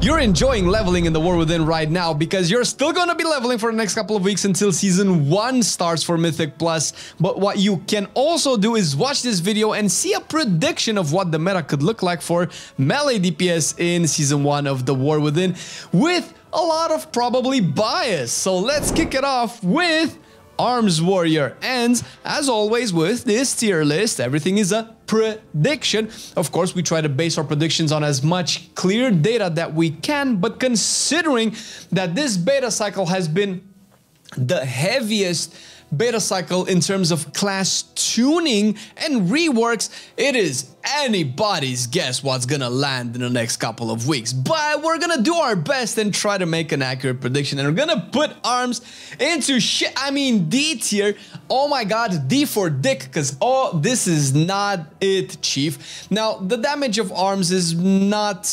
you're enjoying leveling in the War Within right now because you're still going to be leveling for the next couple of weeks until Season 1 starts for Mythic Plus. But what you can also do is watch this video and see a prediction of what the meta could look like for melee DPS in Season 1 of the War Within with a lot of probably bias. So let's kick it off with Arms Warrior. And as always with this tier list, everything is a prediction. Of course, we try to base our predictions on as much clear data that we can, but considering that this beta cycle has been the heaviest beta cycle in terms of class tuning and reworks, it is anybody's guess what's gonna land in the next couple of weeks. But we're gonna do our best and try to make an accurate prediction. And we're gonna put arms into shit. I mean, D tier. Oh my god, D for dick, because oh, this is not it, Chief. Now, the damage of arms is not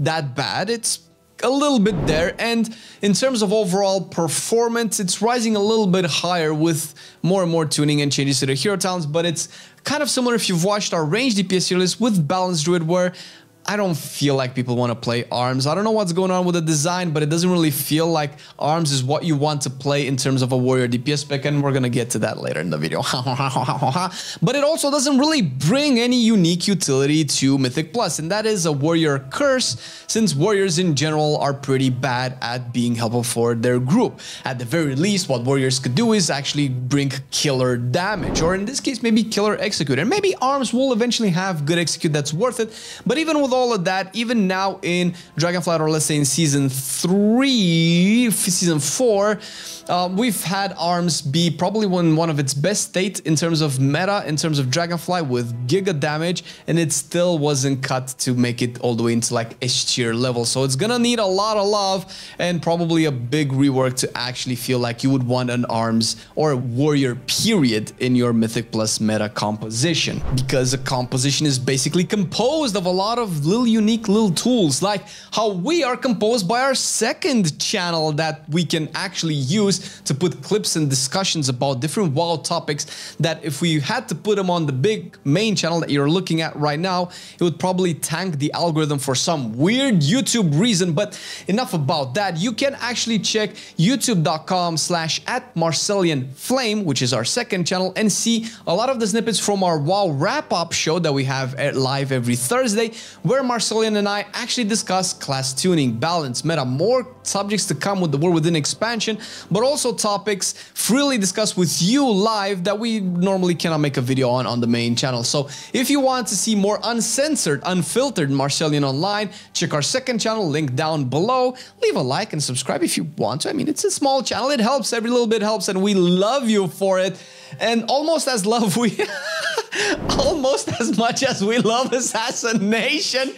that bad. It's a little bit there. And in terms of overall performance it's rising a little bit higher with more and more tuning and changes to the hero talents but it's kind of similar if you've watched our range DPS list with Balanced Druid where I don't feel like people want to play ARMS. I don't know what's going on with the design, but it doesn't really feel like ARMS is what you want to play in terms of a warrior DPS pick, and we're going to get to that later in the video. but it also doesn't really bring any unique utility to Mythic Plus, and that is a warrior curse, since warriors in general are pretty bad at being helpful for their group. At the very least, what warriors could do is actually bring killer damage, or in this case, maybe killer execute, and maybe ARMS will eventually have good execute that's worth it, but even with with all of that, even now in Dragonflight, or let's say in season three, season four, uh, we've had ARMS be probably one, one of its best state in terms of meta, in terms of Dragonflight with giga damage, and it still wasn't cut to make it all the way into like S tier level. So it's gonna need a lot of love and probably a big rework to actually feel like you would want an ARMS or a warrior period in your Mythic Plus meta composition. Because a composition is basically composed of a lot of little unique little tools like how we are composed by our second channel that we can actually use to put clips and discussions about different wild topics that if we had to put them on the big main channel that you're looking at right now, it would probably tank the algorithm for some weird YouTube reason. But enough about that. You can actually check youtube.com slash at Marcelian Flame, which is our second channel, and see a lot of the snippets from our WoW wrap-up show that we have eh, live every Thursday, where Marcelian and I actually discuss class tuning, balance, meta, more subjects to come with the War Within expansion, but also topics freely discussed with you live that we normally cannot make a video on on the main channel. So if you want to see more uncensored, unfiltered Marcelian online, check our second channel, link down below. Leave a like and subscribe if you want to. I mean, it's a small channel. It helps. Every little bit helps, and we love you for it. And almost as love we... almost as much as we love assassination.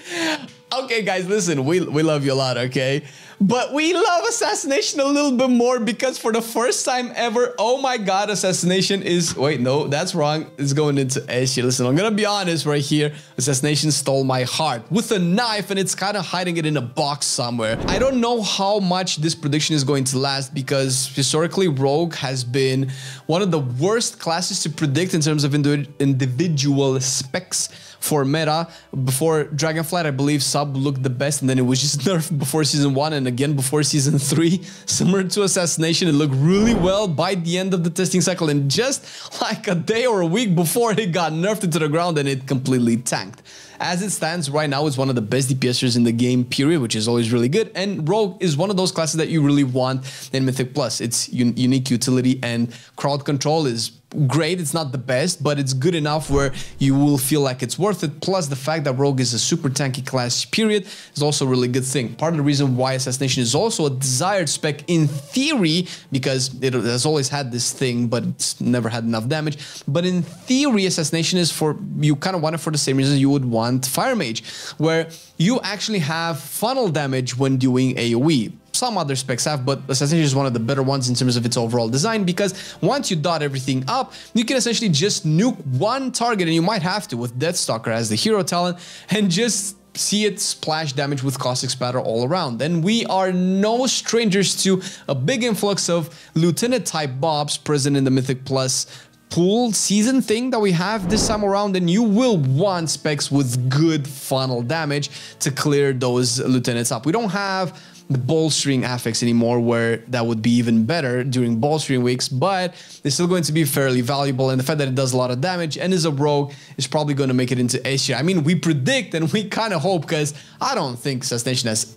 Okay, guys, listen, we, we love you a lot, okay? But we love Assassination a little bit more because for the first time ever, oh my god, Assassination is... Wait, no, that's wrong. It's going into S Listen, I'm gonna be honest right here. Assassination stole my heart with a knife and it's kind of hiding it in a box somewhere. I don't know how much this prediction is going to last because historically Rogue has been one of the worst classes to predict in terms of individual specs for meta. Before Dragonflight, I believe Sub looked the best, and then it was just nerfed before Season 1 and again before Season 3. Similar to Assassination, it looked really well by the end of the testing cycle, and just like a day or a week before, it got nerfed into the ground and it completely tanked. As it stands right now, it's one of the best DPSers in the game, period, which is always really good. And Rogue is one of those classes that you really want in Mythic Plus. Its un unique utility and crowd control is great. It's not the best, but it's good enough where you will feel like it's worth it. Plus, the fact that Rogue is a super tanky class, period, is also a really good thing. Part of the reason why Assassination is also a desired spec in theory, because it has always had this thing, but it's never had enough damage. But in theory, Assassination is for, you kind of want it for the same reason you would want Fire Mage, where you actually have funnel damage when doing AoE some other specs have, but Assassination is one of the better ones in terms of its overall design because once you dot everything up, you can essentially just nuke one target and you might have to with Deathstalker as the hero talent and just see it splash damage with caustic spatter all around. And we are no strangers to a big influx of lieutenant type mobs present in the Mythic Plus pool season thing that we have this time around, and you will want specs with good funnel damage to clear those lieutenants up. We don't have bolstering affix anymore where that would be even better during bolstering weeks, but it's still going to be fairly valuable. And the fact that it does a lot of damage and is a rogue is probably going to make it into Asia. I mean, we predict and we kind of hope because I don't think Assassination has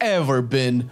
ever been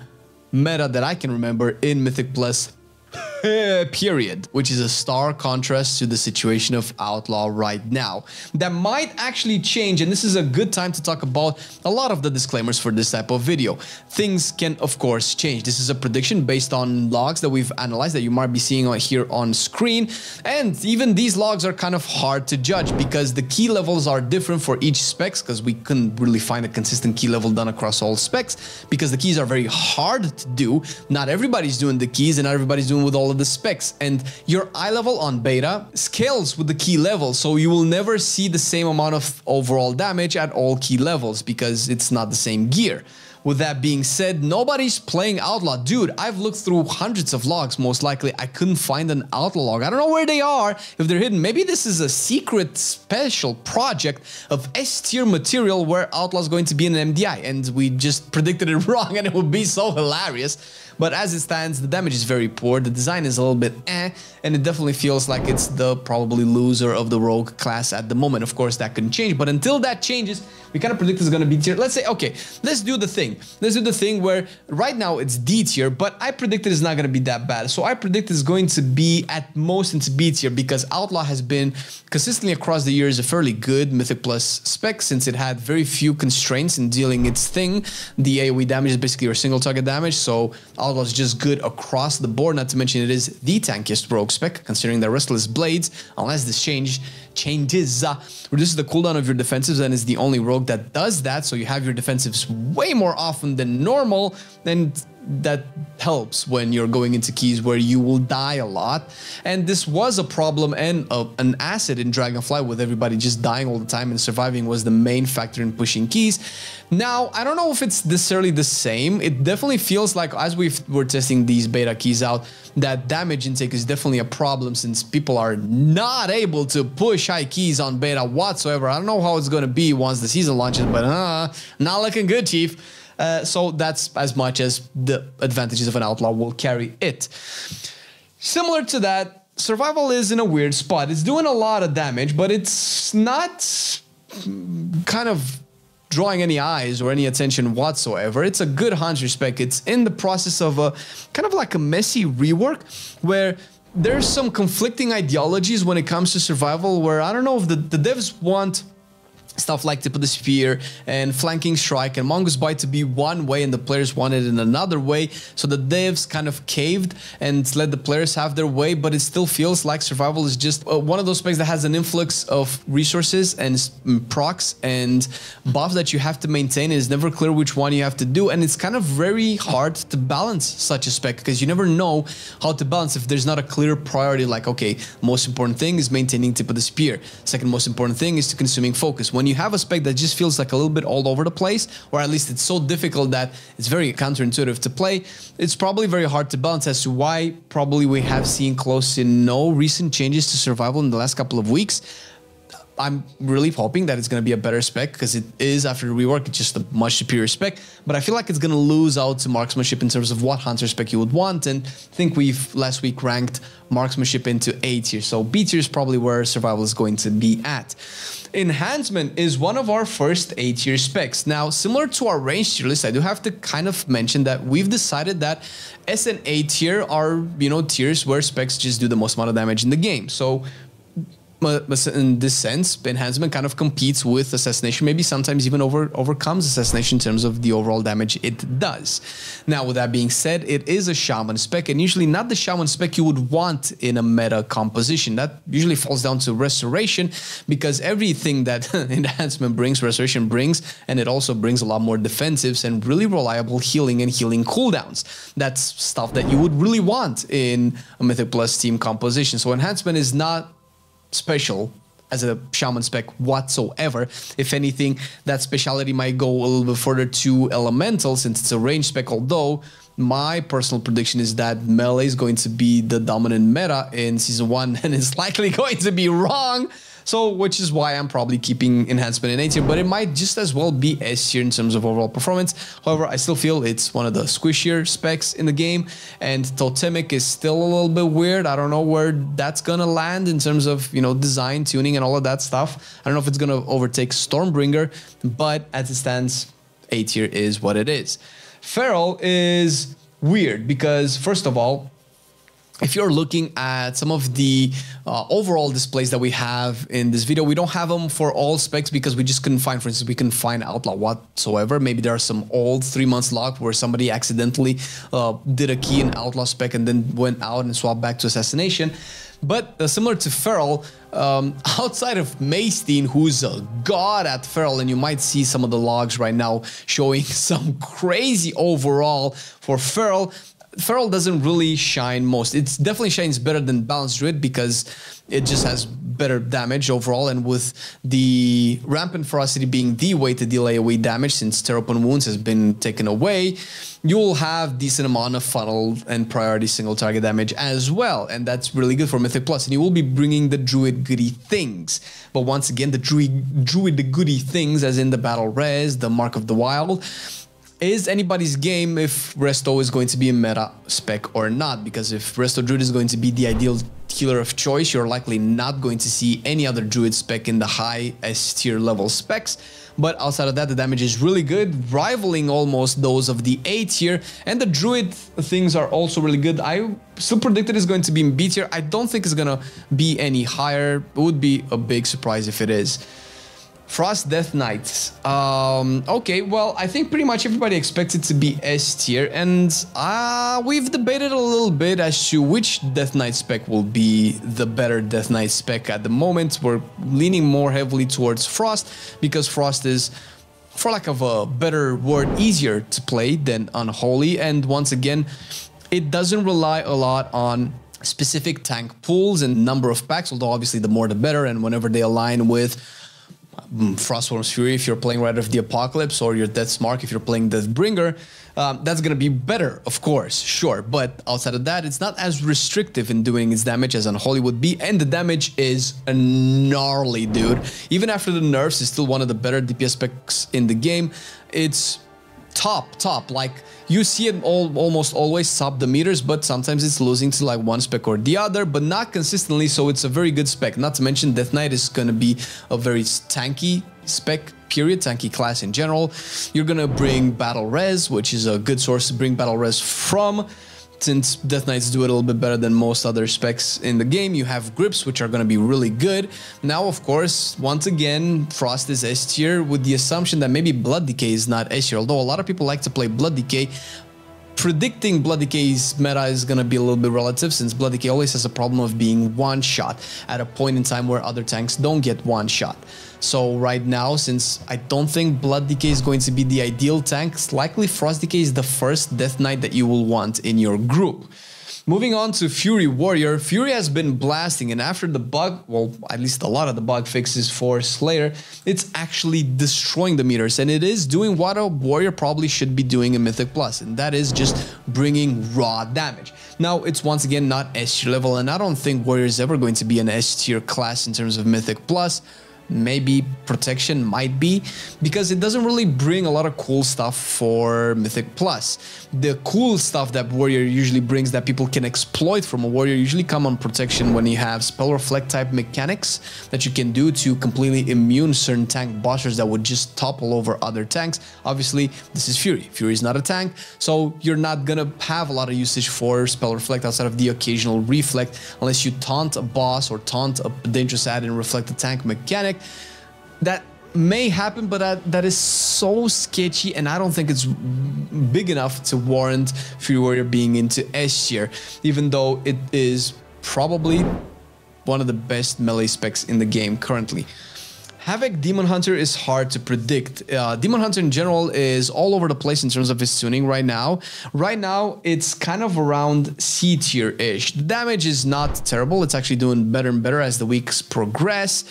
meta that I can remember in Mythic Plus period, which is a stark contrast to the situation of Outlaw right now. That might actually change, and this is a good time to talk about a lot of the disclaimers for this type of video. Things can, of course, change. This is a prediction based on logs that we've analyzed that you might be seeing here on screen, and even these logs are kind of hard to judge because the key levels are different for each specs because we couldn't really find a consistent key level done across all specs because the keys are very hard to do. Not everybody's doing the keys and not everybody's doing with all of the specs and your eye level on beta scales with the key level so you will never see the same amount of overall damage at all key levels because it's not the same gear. With that being said, nobody's playing Outlaw. Dude, I've looked through hundreds of logs, most likely. I couldn't find an Outlaw log. I don't know where they are, if they're hidden. Maybe this is a secret special project of S tier material where Outlaw's going to be in an MDI, and we just predicted it wrong, and it would be so hilarious. But as it stands, the damage is very poor, the design is a little bit eh, and it definitely feels like it's the probably loser of the rogue class at the moment. Of course, that can change, but until that changes, we kind of predict it's going to be tier. Let's say, okay, let's do the thing. Let's do the thing where right now it's D tier, but I predicted it's not going to be that bad. So I predict it's going to be at most into B tier because Outlaw has been consistently across the years a fairly good Mythic Plus spec since it had very few constraints in dealing its thing. The AoE damage is basically your single target damage, so Outlaw is just good across the board, not to mention it is the tankiest rogue spec considering the Restless Blades, unless this change changes, uh, reduces the cooldown of your defensives and is the only rogue that does that. So you have your defensives way more often than normal. Then that helps when you're going into keys where you will die a lot. And this was a problem and a, an asset in Dragonflight with everybody just dying all the time and surviving was the main factor in pushing keys. Now, I don't know if it's necessarily the same. It definitely feels like as we were testing these beta keys out, that damage intake is definitely a problem since people are not able to push high keys on beta whatsoever. I don't know how it's going to be once the season launches, but uh, not looking good, Chief. Uh, so that's as much as the advantages of an outlaw will carry it. Similar to that, survival is in a weird spot. It's doing a lot of damage, but it's not kind of drawing any eyes or any attention whatsoever. It's a good hunter spec. It's in the process of a kind of like a messy rework where there's some conflicting ideologies when it comes to survival where I don't know if the, the devs want stuff like tip of the spear and flanking strike and mongoose bite to be one way and the players wanted it in another way. So the devs kind of caved and let the players have their way but it still feels like survival is just uh, one of those specs that has an influx of resources and mm, procs and buffs that you have to maintain. It's never clear which one you have to do and it's kind of very hard to balance such a spec because you never know how to balance if there's not a clear priority like okay most important thing is maintaining tip of the spear. Second most important thing is to consuming focus. When you have a spec that just feels like a little bit all over the place, or at least it's so difficult that it's very counterintuitive to play, it's probably very hard to balance as to why probably we have seen close to no recent changes to survival in the last couple of weeks. I'm really hoping that it's going to be a better spec because it is after rework, it's just a much superior spec. But I feel like it's going to lose out to marksmanship in terms of what hunter spec you would want. And I think we've last week ranked marksmanship into A tier. So B tier is probably where survival is going to be at. Enhancement is one of our first A tier specs. Now, similar to our range tier list, I do have to kind of mention that we've decided that S and A tier are, you know, tiers where specs just do the most amount of damage in the game. So in this sense, enhancement kind of competes with assassination, maybe sometimes even over overcomes assassination in terms of the overall damage it does. Now, with that being said, it is a shaman spec, and usually not the shaman spec you would want in a meta composition. That usually falls down to restoration, because everything that enhancement brings, restoration brings, and it also brings a lot more defensives and really reliable healing and healing cooldowns. That's stuff that you would really want in a Mythic Plus team composition. So enhancement is not special as a shaman spec whatsoever. If anything, that speciality might go a little bit further to elemental since it's a range spec, although my personal prediction is that melee is going to be the dominant meta in season one, and it's likely going to be wrong. So, which is why I'm probably keeping enhancement in A tier, but it might just as well be S tier in terms of overall performance. However, I still feel it's one of the squishier specs in the game, and Totemic is still a little bit weird. I don't know where that's gonna land in terms of you know design, tuning, and all of that stuff. I don't know if it's gonna overtake Stormbringer, but as it stands, A tier is what it is. Feral is weird because first of all, if you're looking at some of the uh, overall displays that we have in this video, we don't have them for all specs because we just couldn't find, for instance, we couldn't find Outlaw whatsoever. Maybe there are some old three months locked where somebody accidentally uh, did a key in Outlaw spec and then went out and swapped back to Assassination. But uh, similar to Feral, um, outside of Maystein, who's a god at Feral, and you might see some of the logs right now showing some crazy overall for Feral, Feral doesn't really shine most. It definitely shines better than Balanced Druid because it just has better damage overall. And with the Rampant Ferocity being the way to delay away damage since Tear Open Wounds has been taken away, you'll have decent amount of funnel and priority single target damage as well. And that's really good for Mythic Plus. And you will be bringing the Druid goody things. But once again, the Druid, Druid the goody things as in the Battle Res, the Mark of the Wild, is anybody's game if Resto is going to be a meta spec or not. Because if Resto Druid is going to be the ideal healer of choice, you're likely not going to see any other Druid spec in the high S tier level specs. But outside of that, the damage is really good, rivaling almost those of the A tier. And the Druid things are also really good. I still predicted it's going to be in B tier. I don't think it's going to be any higher. It would be a big surprise if it is. Frost Death Knights. Um, okay, well, I think pretty much everybody expects it to be S tier, and uh, we've debated a little bit as to which Death Knight spec will be the better Death Knight spec at the moment. We're leaning more heavily towards Frost because Frost is for lack of a better word, easier to play than Unholy. And once again, it doesn't rely a lot on specific tank pools and number of packs, although obviously the more the better. And whenever they align with Frostwyrm's Fury if you're playing Rider of the Apocalypse, or your Death's Mark if you're playing Deathbringer, um, that's gonna be better, of course, sure. But outside of that, it's not as restrictive in doing its damage as Unholy would be, and the damage is gnarly, dude. Even after the nerfs, it's still one of the better DPS specs in the game. It's top, top. Like you see it all, almost always top the meters, but sometimes it's losing to like one spec or the other, but not consistently. So it's a very good spec. Not to mention Death Knight is going to be a very tanky spec period, tanky class in general. You're going to bring Battle Res, which is a good source to bring Battle Res from since Death Knights do it a little bit better than most other specs in the game, you have grips, which are going to be really good. Now, of course, once again, Frost is S tier with the assumption that maybe Blood DK is not S tier, although a lot of people like to play Blood DK. Predicting Blood DK's meta is going to be a little bit relative since Blood DK always has a problem of being one shot at a point in time where other tanks don't get one shot. So right now, since I don't think Blood DK is going to be the ideal tank, likely Frost DK is the first Death Knight that you will want in your group. Moving on to Fury Warrior, Fury has been blasting and after the bug, well at least a lot of the bug fixes for Slayer, it's actually destroying the meters and it is doing what a Warrior probably should be doing in Mythic Plus and that is just bringing raw damage. Now it's once again not S tier level and I don't think Warrior is ever going to be an S tier class in terms of Mythic Plus, maybe protection might be because it doesn't really bring a lot of cool stuff for mythic plus. The cool stuff that warrior usually brings that people can exploit from a warrior usually come on protection when you have spell reflect type mechanics that you can do to completely immune certain tank bosses that would just topple over other tanks. Obviously this is fury. Fury is not a tank so you're not gonna have a lot of usage for spell reflect outside of the occasional reflect unless you taunt a boss or taunt a dangerous add and reflect the tank mechanic that may happen, but that, that is so sketchy, and I don't think it's big enough to warrant Fury Warrior being into S tier, even though it is probably one of the best melee specs in the game currently. Havoc Demon Hunter is hard to predict. Uh, Demon Hunter in general is all over the place in terms of his tuning right now. Right now, it's kind of around C tier-ish. The damage is not terrible. It's actually doing better and better as the weeks progress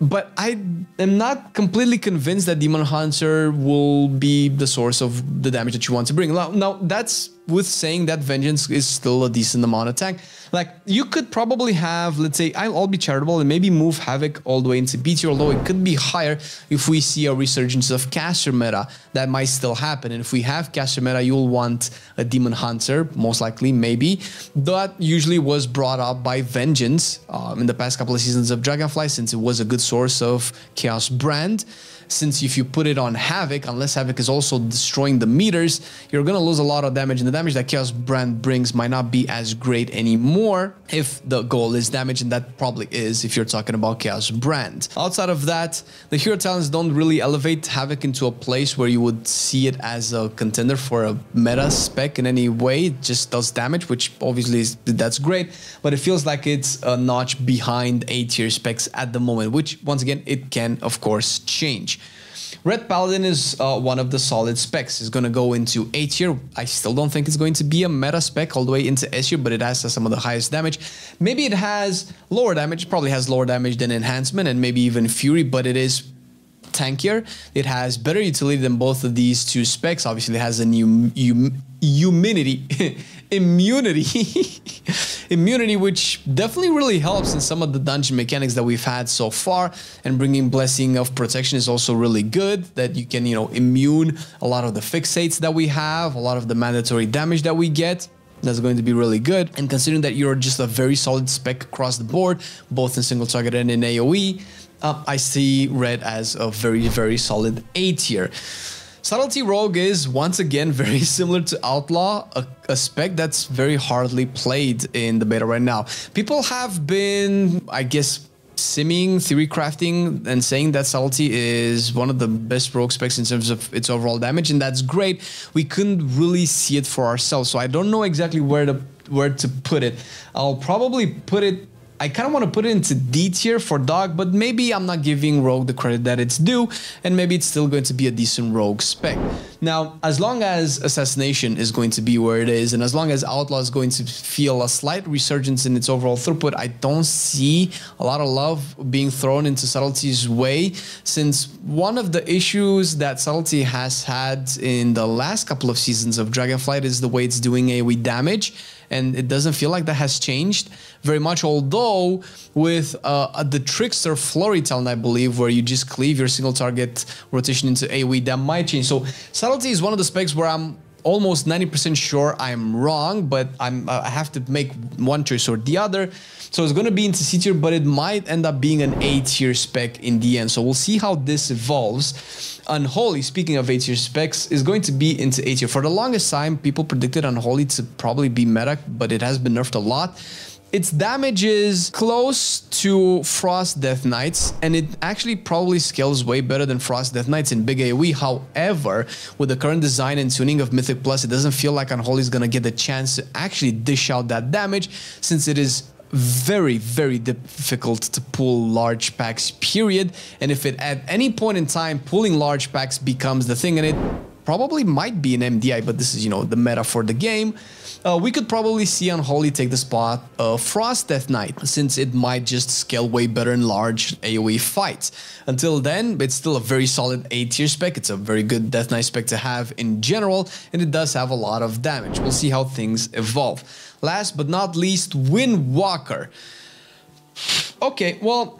but I am not completely convinced that Demon Hunter will be the source of the damage that you want to bring. Now, now that's with saying that Vengeance is still a decent amount of tank. Like you could probably have, let's say, I'll be charitable and maybe move Havoc all the way into B tier, although it could be higher if we see a resurgence of caster meta. That might still happen. And if we have caster meta, you'll want a Demon Hunter, most likely, maybe. That usually was brought up by Vengeance um, in the past couple of seasons of Dragonflight, since it was a good source of Chaos Brand since if you put it on Havoc, unless Havoc is also destroying the meters, you're gonna lose a lot of damage, and the damage that Chaos Brand brings might not be as great anymore if the goal is damage, and that probably is if you're talking about Chaos Brand. Outside of that, the hero talents don't really elevate Havoc into a place where you would see it as a contender for a meta spec in any way. It just does damage, which obviously is, that's great, but it feels like it's a notch behind A tier specs at the moment, which once again, it can of course change. Ret Paladin is uh, one of the solid specs. It's going to go into A tier. I still don't think it's going to be a meta spec all the way into S tier, but it has some of the highest damage. Maybe it has lower damage, probably has lower damage than Enhancement and maybe even Fury, but it is tankier. It has better utility than both of these two specs. Obviously, it has a new immunity, immunity, immunity, which definitely really helps in some of the dungeon mechanics that we've had so far. And bringing Blessing of Protection is also really good. That you can, you know, immune a lot of the fixates that we have, a lot of the mandatory damage that we get that's going to be really good. And considering that you're just a very solid spec across the board, both in single target and in AoE, uh, I see Ret as a very, very solid A tier. Subtlety Rogue is once again very similar to Outlaw, a, a, spec that's very hardly played in the beta right now. People have been, I guess, simming, theory crafting, and saying that Subtlety is one of the best rogue specs in terms of its overall damage, and that's great. We couldn't really see it for ourselves, so I don't know exactly where to where to put it. I'll probably put it I kind of want to put it into D tier for Dog, but maybe I'm not giving Rogue the credit that it's due, and maybe it's still going to be a decent Rogue spec. Now, as long as Assassination is going to be where it is, and as long as Outlaw is going to feel a slight resurgence in its overall throughput, I don't see a lot of love being thrown into Subtlety's way, since one of the issues that Subtlety has had in the last couple of seasons of Dragonflight is the way it's doing AoE damage and it doesn't feel like that has changed very much. Although with uh, the Trickster Flurry talent, I believe, where you just cleave your single target rotation into AoE, that might change. So subtlety is one of the specs where I'm almost 90% sure I'm wrong, but I'm uh, I have to make one choice or the other. So it's going to be into C tier, but it might end up being an A tier spec in the end. So we'll see how this evolves. Unholy, speaking of A tier specs, is going to be into A tier. For the longest time, people predicted Unholy to probably be meta, but it has been nerfed a lot. Its damage is close to Frost Death Knights, and it actually probably scales way better than Frost Death Knights in big AoE. However, with the current design and tuning of Mythic Plus, it doesn't feel like Unholy is gonna get the chance to actually dish out that damage, since it is very, very difficult to pull large packs, period. And if it at any point in time, pulling large packs becomes the thing, and it probably might be an MDI, but this is, you know, the meta for the game. Uh, we could probably see Unholy take the spot of Frost Death Knight, since it might just scale way better in large AoE fights. Until then, it's still a very solid A tier spec. It's a very good Death Knight spec to have in general, and it does have a lot of damage. We'll see how things evolve. Last but not least, Windwalker. Okay, well...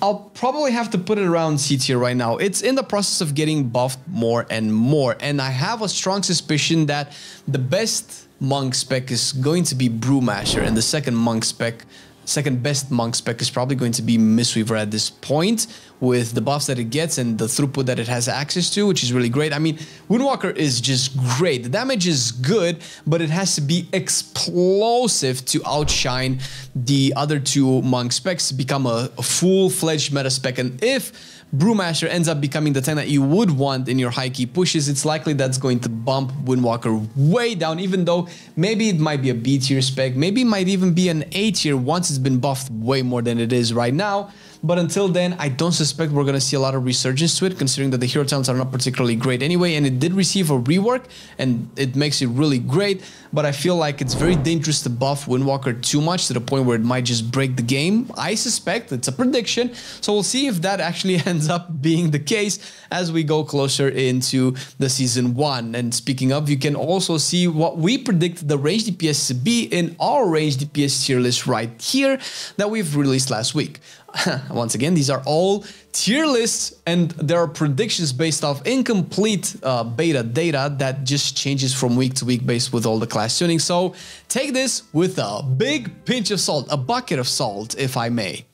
I'll probably have to put it around C tier right now. It's in the process of getting buffed more and more, and I have a strong suspicion that the best monk spec is going to be Brewmaster, and the second monk spec Second best monk spec is probably going to be Mistweaver at this point with the buffs that it gets and the throughput that it has access to, which is really great. I mean, Windwalker is just great. The damage is good, but it has to be explosive to outshine the other two monk specs become a, a full-fledged meta spec. And if Brewmaster ends up becoming the tank that you would want in your high key pushes, it's likely that's going to bump Windwalker way down, even though maybe it might be a B tier spec, maybe it might even be an A tier once it's been buffed way more than it is right now. But until then, I don't suspect we're gonna see a lot of resurgence to it, considering that the hero talents are not particularly great anyway, and it did receive a rework, and it makes it really great. But I feel like it's very dangerous to buff Windwalker too much to the point where it might just break the game. I suspect it's a prediction, so we'll see if that actually ends up being the case as we go closer into the season one. And speaking of, you can also see what we predict the range DPS to be in our range DPS tier list right here that we've released last week. Once again, these are all tier lists and there are predictions based off incomplete uh, beta data that just changes from week to week based with all the class tuning. So take this with a big pinch of salt, a bucket of salt, if I may.